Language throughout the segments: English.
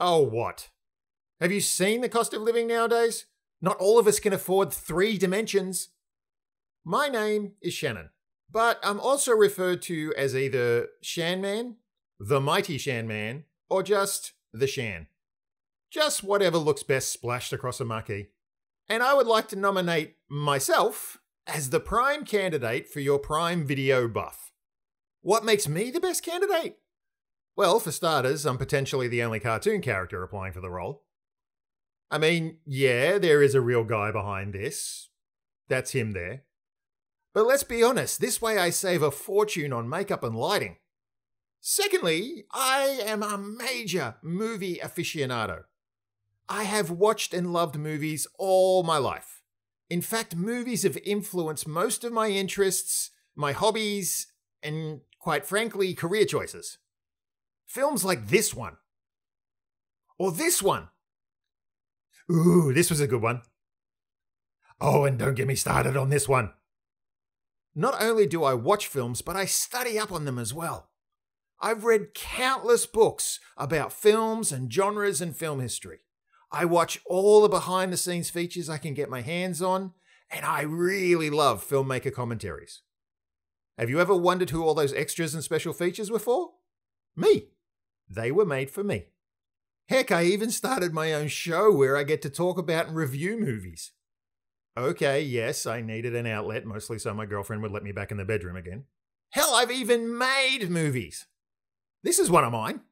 Oh, what? Have you seen the cost of living nowadays? Not all of us can afford three dimensions. My name is Shannon, but I'm also referred to as either Shanman, the mighty Shanman, or just the Shan. Just whatever looks best splashed across a marquee. And I would like to nominate myself as the prime candidate for your Prime Video buff. What makes me the best candidate? Well, for starters, I'm potentially the only cartoon character applying for the role. I mean, yeah, there is a real guy behind this. That's him there. But let's be honest, this way I save a fortune on makeup and lighting. Secondly, I am a major movie aficionado. I have watched and loved movies all my life. In fact, movies have influenced most of my interests, my hobbies, and quite frankly, career choices. Films like this one. Or this one. Ooh, this was a good one. Oh, and don't get me started on this one. Not only do I watch films, but I study up on them as well. I've read countless books about films and genres and film history. I watch all the behind the scenes features I can get my hands on, and I really love filmmaker commentaries. Have you ever wondered who all those extras and special features were for? Me. They were made for me. Heck, I even started my own show where I get to talk about and review movies. Okay, yes, I needed an outlet, mostly so my girlfriend would let me back in the bedroom again. Hell, I've even made movies. This is one of mine.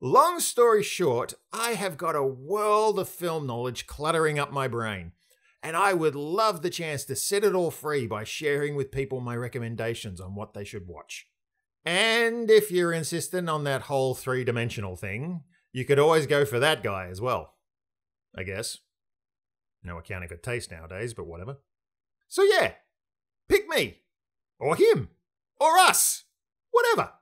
Long story short, I have got a world of film knowledge cluttering up my brain, and I would love the chance to set it all free by sharing with people my recommendations on what they should watch. And if you're insistent on that whole three dimensional thing, you could always go for that guy as well. I guess. No accounting for taste nowadays, but whatever. So yeah, pick me, or him, or us, whatever.